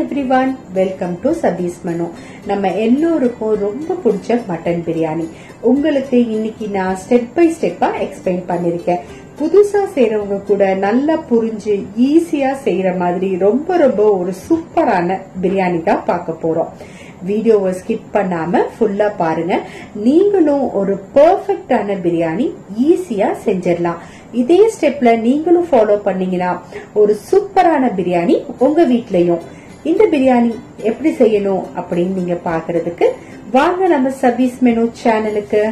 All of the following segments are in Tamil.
எவ்ரிவான் வெல்கம் டு சதீஸ் மனு நம்ம எல்லோருக்கும் ரொம்ப பிடிச்ச மட்டன் பிரியாணி. உங்களுக்கு இன்னைக்கு நான் ஸ்டெப் பை ஸ்டெப்பா எக்ஸ்பிளைன் பண்ணிருக்கேன். புதுசா செய்யறவங்க கூட நல்லா புரிஞ்சு ஈஸியா செய்யற மாதிரி ரொம்ப ரொம்ப ஒரு சூப்பரான பிரியாணி தான் பார்க்க போறோம். வீடியோவை ஸ்கிப் பண்ணாம ஃபுல்லா பாருங்க. நீங்களும் ஒரு பெர்ஃபெக்டான பிரியாணி ஈஸியா செஞ்சிடலாம். இதே ஸ்டெப்ல நீங்களும் ஃபாலோ பண்ணீங்கன்னா ஒரு சூப்பரான பிரியாணி உங்க வீட்லயும். இந்த பிரியாணி எப்படி செய்யணும் அப்படின்னு நீங்க பாக்குறதுக்கு வாங்க நம்ம சர்வீஸ் மெனு சேனலுக்கு.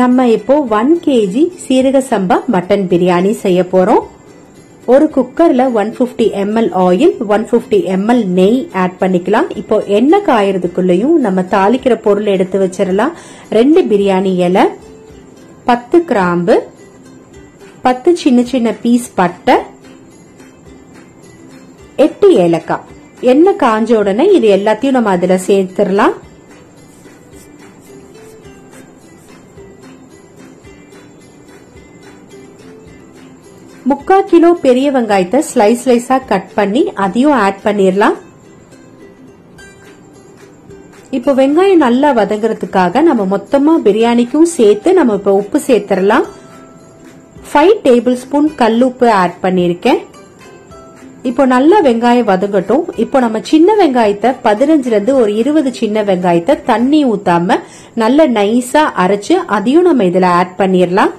நம்ம இப்போ ஒன் கேஜி சீரக சம்பா மட்டன் பிரியாணி செய்ய போறோம். ஒரு குக்கர்ல one fifty ml oil one fifty ml நெய் ஆட் பண்ணிக்கலாம். இப்போ எண்ணெய் காயறதுக்குள்ளயும் நம்ம தாளிக்கிற பொருள் எடுத்து வச்சிடலாம். ரெண்டு பிரியாணி இலை பத்து கிராம்பு பத்து சின்ன சின்ன பீஸ் பட்டை எட்டு ஏலக்காய். எண்ணெய் காஞ்ச உடனே இது எல்லாத்தையும் நம்ம அதுல சேர்த்துடலாம். முக்கால் கிலோ பெரிய வெங்காயத்தை ஸ்லைஸ் ஸ்லைஸா கட் பண்ணி அதையும் ஆட் பண்ணிடலாம். இப்போ வெங்காயம் நல்லா வதங்குறதுக்காக நம்ம மொத்தமா பிரியாணிக்கும் சேர்த்து நம்ம இப்போ உப்பு சேர்த்துடலாம். ஃபைவ் டேபிள் ஸ்பூன் கல்லுப்பு ஆட் பண்ணிருக்கேன் இப்போ நல்லா வெங்காயம் வதங்கட்டும். இப்போ நம்ம சின்ன வெங்காயத்தை பதினஞ்சுல இருந்து ஒரு இருபது சின்ன வெங்காயத்தை தண்ணி ஊத்தாம நல்ல நைஸா அரைச்சு அதையும் நம்ம இதுல ஆட் பண்ணிடலாம்.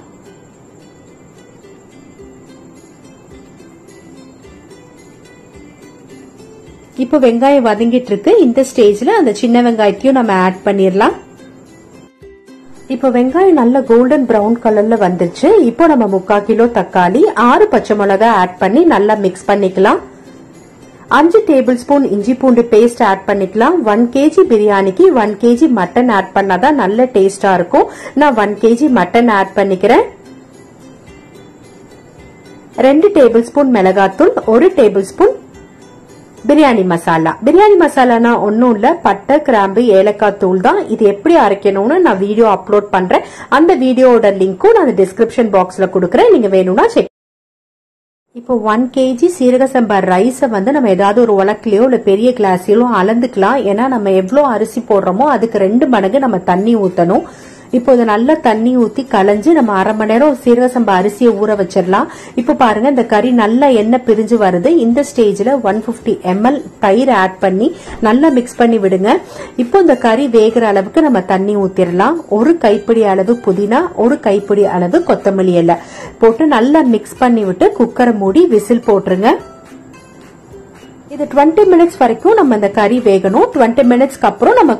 இப்போ வெங்காயம் வதங்கிட்டு இருக்கு. இந்த ஸ்டேஜ்ல அந்த சின்ன வெங்காயத்தையும் நம்ம ஆட் பண்ணிடலாம். இப்போ வெங்காயம் நல்ல கோல்டன் பிரவுன் கலர்ல வந்துருச்சு. இப்போ நம்ம முக்கா கிலோ தக்காளி ஆறு பச்சை மிளகாய் ஆட் பண்ணி நல்லா மிக்ஸ் பண்ணிக்கலாம். அஞ்சு டேபிள் ஸ்பூன் இஞ்சி பூண்டு பேஸ்ட் ஆட் பண்ணிக்கலாம். ஒன் கேஜி பிரியாணிக்கு ஒன் கேஜி மட்டன் ஆட் பண்ணாதான் நல்ல டேஸ்டா இருக்கும். நான் ஒன் கேஜி மட்டன் ஆட் பண்ணிக்கிறேன். ரெண்டு டேபிள் ஸ்பூன் மிளகாத்தூள் ஒரு டேபிள் ஸ்பூன் பிரியாணி மசாலா பிரியாணி மசாலானா ஒன்றும் இல்ல பட்டை கிராம்பு ஏலக்காய் தூள் தான் இது எப்படி அரைக்கணும்னு நான் வீடியோ அப்லோட் பண்றேன் அந்த வீடியோட லிங்க்கும் நான் டிஸ்கிரிப்ஷன் பாக்ஸ்ல கொடுக்கறேன் நீங்க வேணும்னா செக் இப்போ ஒன் கேஜி சீரக சம்பா ரைஸை வந்து நம்ம ஏதாவது ஒரு உலக்கிலையோ இல்லை பெரிய கிளாஸிலோ அளந்துக்கலாம் ஏன்னா நம்ம எவ்வளோ அரிசி போடுறோமோ அதுக்கு ரெண்டு மடங்கு நம்ம தண்ணி ஊற்றணும் இப்போ இதை நல்லா தண்ணி ஊத்தி களைஞ்சு நம்ம அரை மணி நேரம் சீரக சம்பா அரிசியை ஊற வச்சிடலாம். இப்போ பாருங்க இந்த கறி நல்லா எண்ணெய் பிரிஞ்சு வருது. இந்த ஸ்டேஜ்ல ஒன் பிப்டி எம்எல் தயிர் ஆட் பண்ணி நல்லா மிக்ஸ் பண்ணி விடுங்க. இப்போ இந்த கறி வேகிற அளவுக்கு நம்ம தண்ணி ஊத்திடலாம். ஒரு கைப்பிடி அளவு புதினா ஒரு கைப்பிடி அளவு கொத்தமல்லி இலை. போட்டு நல்லா மிக்ஸ் பண்ணி விட்டு குக்கரை மூடி விசில் போட்டுருங்க. இது டுவெண்ட்டி மினிட்ஸ் வரைக்கும் நம்ம இந்த கறி வேகணும். டுவெண்ட்டி மினிட்ஸ்க்கு அப்புறம் நம்ம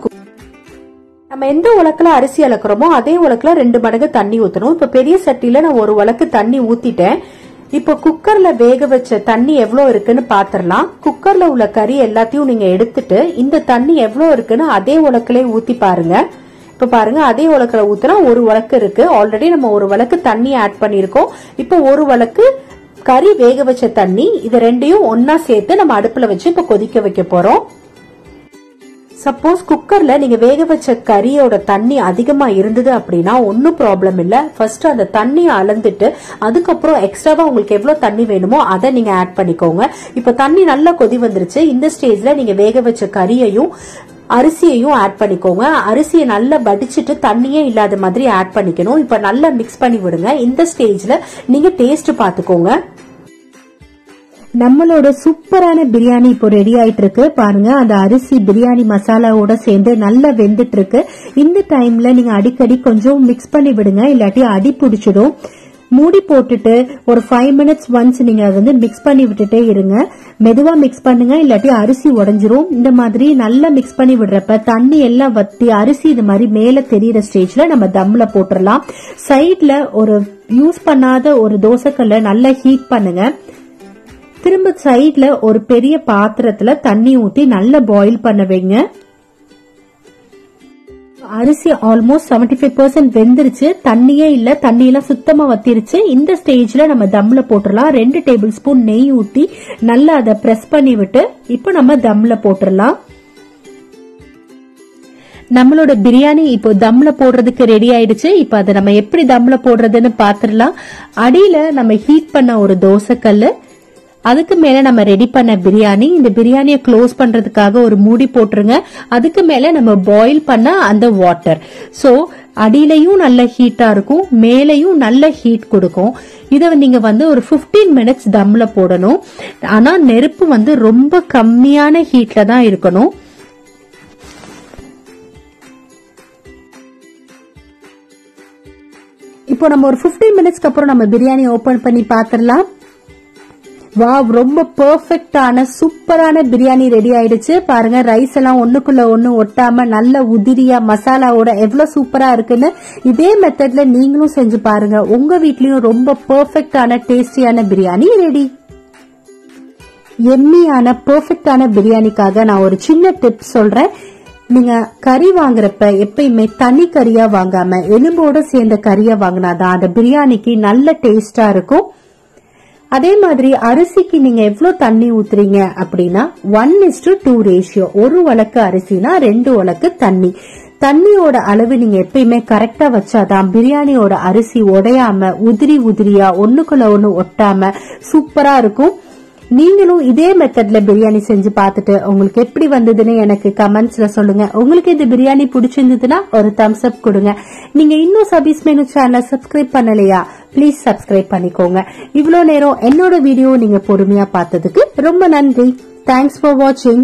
நம்ம எந்த உலக்கில் அரிசி அளக்குறோமோ அதே உலக்கில் ரெண்டு மடங்கு தண்ணி ஊற்றணும் இப்போ பெரிய சட்டியில் நான் ஒரு உலக்கு தண்ணி ஊற்றிட்டேன் இப்போ குக்கர்ல வேக வச்ச தண்ணி எவ்வளோ இருக்குன்னு பாத்திரலாம். குக்கர்ல உள்ள கறி எல்லாத்தையும் நீங்க எடுத்துட்டு இந்த தண்ணி எவ்வளோ இருக்குன்னு அதே உலக்கிலே ஊத்தி பாருங்க. இப்ப பாருங்க அதே உலக்கில ஊத்துனா ஒரு உலக்கு இருக்கு. ஆல்ரெடி நம்ம ஒரு உலக்கு தண்ணி ஆட் பண்ணிருக்கோம் இப்போ ஒரு உலக்கு கறி வேக வச்ச தண்ணி இது ரெண்டையும் ஒன்னா சேர்த்து நம்ம அடுப்புல வச்சு இப்ப கொதிக்க வைக்க போறோம். சப்போஸ் குக்கர்ல நீங்க வேக வச்ச கறியோட தண்ணி அதிகமா இருந்தது அப்படின்னா ஒன்னும் ப்ராப்ளம் இல்ல. ஃபர்ஸ்ட் அந்த தண்ணியை அளந்துட்டு அதுக்கப்புறம் எக்ஸ்ட்ராவா உங்களுக்கு எவ்வளவு தண்ணி வேணுமோ அதை நீங்க ஆட் பண்ணிக்கோங்க. இப்ப தண்ணி நல்லா கொதி வந்துருச்சு. இந்த ஸ்டேஜ்ல நீங்க வேக வச்ச கறியையும் அரிசியையும் ஆட் பண்ணிக்கோங்க. அரிசியை நல்லா வடிச்சிட்டு தண்ணியே இல்லாத மாதிரி ஆட் பண்ணிக்கணும். இப்ப நல்லா மிக்ஸ் பண்ணி விடுங்க. இந்த ஸ்டேஜ்ல நீங்க டேஸ்ட் பாத்துக்கோங்க நம்மளோட சூப்பரான பிரியாணி இப்போ ரெடி ஆயிட்டு இருக்கு பாருங்க அந்த அரிசி பிரியாணி மசாலாவோட சேர்ந்து நல்லா வெந்துட்டு இருக்கு இந்த டைம்ல நீங்க அடிக்கடி கொஞ்சம் மிக்ஸ் பண்ணி விடுங்க இல்லாட்டி அடி பிடிச்சிடும். மூடி போட்டுட்டு ஒரு ஃபைவ் மினிட்ஸ் ஒன்ஸ் நீங்க வந்து மிக்ஸ் பண்ணி விட்டுட்டே இருங்க. மெதுவா மிக்ஸ் பண்ணுங்க இல்லாட்டி அரிசி உடஞ்சிரும். இந்த மாதிரி நல்லா மிக்ஸ் பண்ணி விடுறப்ப தண்ணி எல்லாம் வத்தி அரிசி இது மாதிரி மேல தெரியற ஸ்டேஜ்ல நம்ம தம்ல போட்டுடலாம் சைட்ல ஒரு யூஸ் பண்ணாத ஒரு தோசைக்கல்ல நல்லா ஹீட் பண்ணுங்க. திரும்ப சைட்ல ஒரு பெரிய பாத்திரத்துல தண்ணி ஊத்தி நல்லா பாயில் பண்ண வைங்க. அரிசி ஆல்மோஸ்ட் செவன்டி ஃபைவ் பர்சன்ட் வெந்துருச்சு. தண்ணியே இல்ல தண்ணி எல்லாம் சுத்தமா வத்திருச்சு. இந்த ஸ்டேஜ்ல நம்ம தம்ல போட்டுடலாம் ரெண்டு டேபிள் ஸ்பூன் நெய் ஊத்தி நல்லா அதை பிரஸ் பண்ணி விட்டு இப்போ நம்ம தம்ல போட்டுடலாம் நம்மளோட பிரியாணி இப்போ தம்ல போடுறதுக்கு ரெடி ஆயிடுச்சு. இப்போ அதை நம்ம எப்படி தம்ல போடுறதுன்னு பாத்துடலாம் அடியில நம்ம ஹீட் பண்ண ஒரு தோசைக்கல்லு. அதுக்கு மேல நம்ம ரெடி பண்ண பிரியாணி. இந்த பிரியாணியை க்ளோஸ் பண்றதுக்காக ஒரு மூடி போட்டுருங்க. அதுக்கு மேல நம்ம பாயில் பண்ண அந்த வாட்டர் சோ அடியிலையும் நல்ல ஹீட்டா இருக்கும். மேலையும் நல்ல ஹீட் கொடுக்கும். இதை நீங்க வந்து ஒரு 15 மினிட்ஸ் தம்ல போடணும். ஆனா நெருப்பு வந்து ரொம்ப கம்மியான ஹீட்ல தான் இருக்கணும். இப்போ நம்ம ஒரு 15 மினிட்ஸ்க்கு அப்புறம் நம்ம பிரியாணி ஓபன் பண்ணி பாத்திரலாம் வா ரொம்ப பெர்ஃபெக்டான சூப்பரான பிரியாணி ரெடி ஆயிடுச்சு. பாருங்க ரைஸ் எல்லாம் ஒண்ணுக்குள்ள ஒண்ணு ஒட்டாம நல்ல உதிரியா மசாலாவோட எவ்வளவு சூப்பரா இருக்குன்னு இதே மெத்தட்ல நீங்களும் செஞ்சு பாருங்க. உங்க வீட்லயும் ரொம்ப பெர்ஃபெக்டான டேஸ்டியான பிரியாணி ரெடி எம்மியான பெர்ஃபெக்டான பிரியாணிக்காக நான் ஒரு சின்ன டிப் சொல்றேன். நீங்க கறி வாங்குறப்ப எப்பயுமே தனி கறியா வாங்காம எலும்போட சேர்ந்த கறியா வாங்கினாதான் அந்த பிரியாணிக்கு நல்ல டேஸ்டா இருக்கும். அதே மாதிரி அரிசிக்கு நீங்க எவ்வளவு தண்ணி ஊத்துறீங்க அப்படின்னா one is to two ratio ஒரு உலக்கு அரிசினா ரெண்டு உலக்கு தண்ணி. தண்ணியோட அளவு நீங்க எப்பயுமே கரெக்டா வச்சாதான் பிரியாணியோட அரிசி உடையாம உதிரி உதிரியா ஒண்ணுக்குள்ள ஒண்ணு ஒட்டாம சூப்பரா இருக்கும். நீங்களும் இதே மெத்தட்ல பிரியாணி செஞ்சு பார்த்துட்டு உங்களுக்கு எப்படி வந்ததுன்னு எனக்கு கமெண்ட்ஸ்ல சொல்லுங்க. உங்களுக்கு இந்த பிரியாணி பிடிச்சிருந்ததுன்னா ஒரு தம்ஸ் அப் கொடுங்க. நீங்க இன்னும் சபீஸ் மெனு சேனல் சப்ஸ்கிரைப் பண்ணலையா? பிளீஸ் சப்ஸ்கிரைப் பண்ணிக்கோங்க. இவ்வளவு நேரம் என்னோட வீடியோ நீங்க பொறுமையா பார்த்ததுக்கு ரொம்ப நன்றி. தேங்க்ஸ் ஃபார் வாட்சிங்